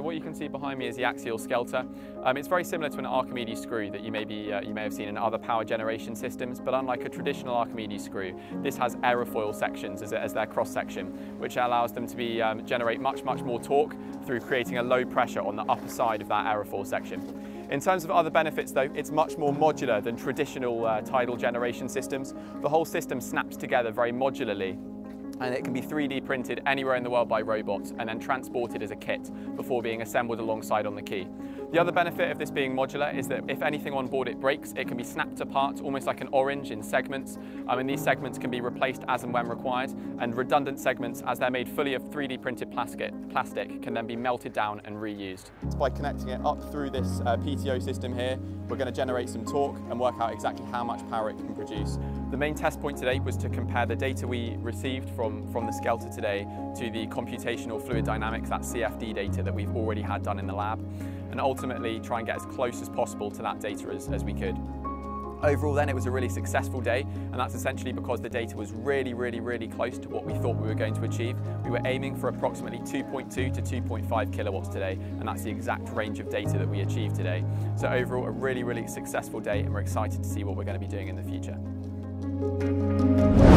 what you can see behind me is the axial skelter. Um, it's very similar to an Archimedes screw that you may, be, uh, you may have seen in other power generation systems, but unlike a traditional Archimedes screw, this has aerofoil sections as, as their cross section, which allows them to be, um, generate much, much more torque through creating a low pressure on the upper side of that aerofoil section. In terms of other benefits though, it's much more modular than traditional uh, tidal generation systems. The whole system snaps together very modularly and it can be 3D printed anywhere in the world by robots and then transported as a kit before being assembled alongside on the quay. The other benefit of this being modular is that if anything on board it breaks, it can be snapped apart almost like an orange in segments. Um, and these segments can be replaced as and when required. And redundant segments, as they're made fully of 3D printed plastic, plastic can then be melted down and reused. By connecting it up through this uh, PTO system here, we're going to generate some torque and work out exactly how much power it can produce. The main test point today was to compare the data we received from, from the Skelter today to the computational fluid dynamics, that CFD data that we've already had done in the lab, and ultimately try and get as close as possible to that data as, as we could. Overall then it was a really successful day and that's essentially because the data was really, really, really close to what we thought we were going to achieve. We were aiming for approximately 2.2 to 2.5 kilowatts today and that's the exact range of data that we achieved today. So overall a really, really successful day and we're excited to see what we're going to be doing in the future. Música